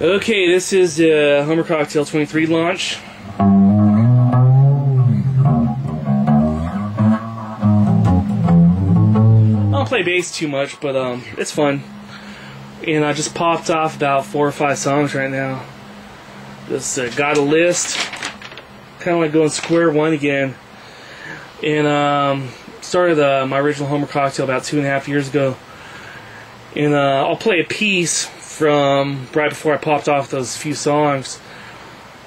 Okay, this is the uh, Homer Cocktail 23 launch. I don't play bass too much, but um, it's fun. And I just popped off about four or five songs right now. Just uh, got a list, kind of like going square one again. And um, started uh, my original Homer Cocktail about two and a half years ago. And uh, I'll play a piece from right before I popped off those few songs.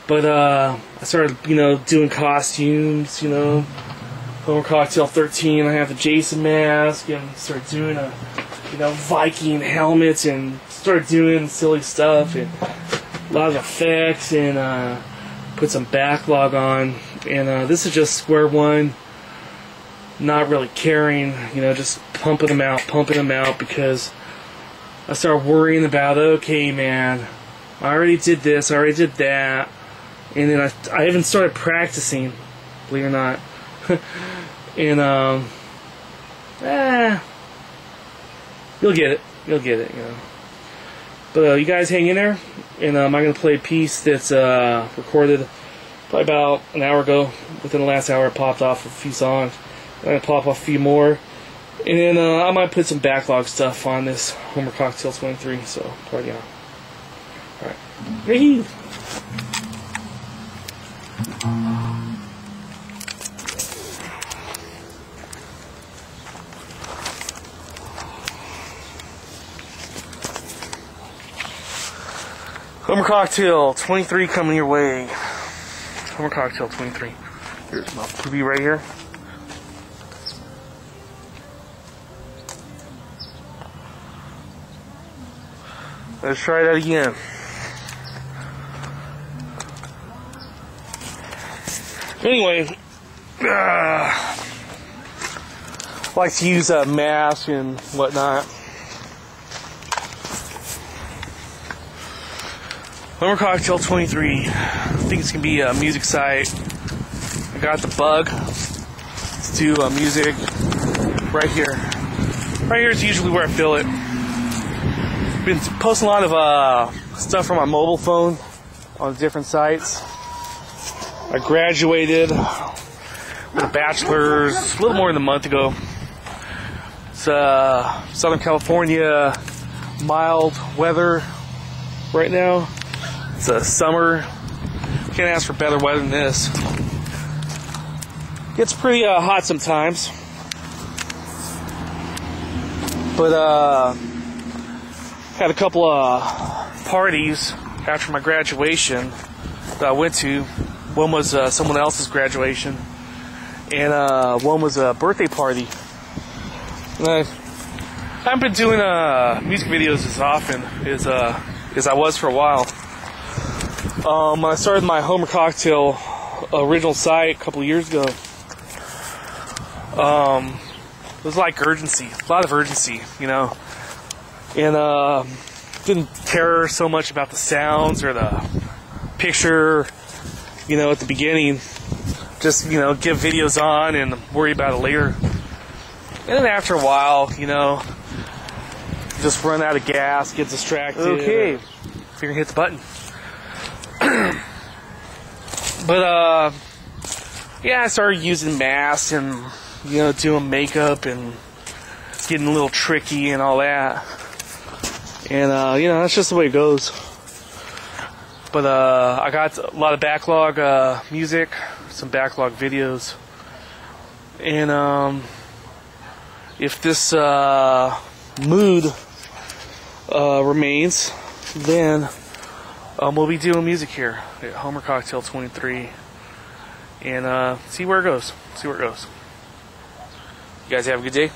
But uh, I started, you know, doing costumes, you know, Homer Cocktail 13. I have the Jason mask and started doing a, you know, Viking helmets and started doing silly stuff and a lot of effects and uh, put some backlog on. And uh, this is just square one, not really caring, you know, just pumping them out, pumping them out because I started worrying about, okay, man, I already did this, I already did that. And then I, I even started practicing, believe it or not. and, um, eh, you'll get it. You'll get it, you know. But uh, you guys hang in there, and um, I'm going to play a piece that's uh, recorded probably about an hour ago. Within the last hour, I popped off a few songs. I'm going to pop off a few more. And then uh, I might put some backlog stuff on this Homer Cocktail 23, so party on. Alright. Hey! Homer Cocktail 23 coming your way. Homer Cocktail 23. Here's my poopy right here. Let's try that again. Anyway, uh, like to use a mask and whatnot. Homer Cocktail 23. I think it's gonna be a music site. I got the bug to do uh, music right here. Right here is usually where I feel it. Been posting a lot of uh, stuff from my mobile phone on different sites. I graduated with a bachelor's a little more than a month ago. It's uh, Southern California, mild weather right now. It's a summer. Can't ask for better weather than this. Gets pretty uh, hot sometimes, but uh, had a couple of parties after my graduation that I went to. One was uh, someone else's graduation, and uh, one was a birthday party. And I haven't been doing uh, music videos as often as uh, as I was for a while. Um, when I started my Homer Cocktail original site a couple years ago, um, it was like urgency, a lot of urgency, you know, and uh, didn't care so much about the sounds or the picture, you know, at the beginning. Just you know, give videos on and worry about it later. And then after a while, you know, just run out of gas, get distracted. Okay. You're gonna hit the button. but uh yeah, I started using masks and you know, doing makeup and getting a little tricky and all that. And uh, you know, that's just the way it goes. But uh I got a lot of backlog uh music, some backlog videos. And um if this uh mood uh remains, then um, we'll be doing music here at Homer Cocktail 23 and uh, see where it goes. See where it goes. You guys have a good day.